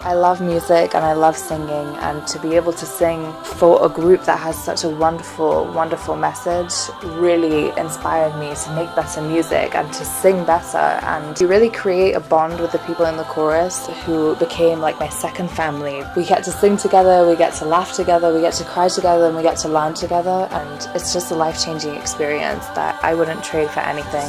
I love music and I love singing, and to be able to sing for a group that has such a wonderful, wonderful message really inspired me to make better music and to sing better and to really create a bond with the people in the chorus who became like my second family. We get to sing together, we get to laugh together, we get to cry together, and we get to learn together, and it's just a life changing experience that I wouldn't trade for anything.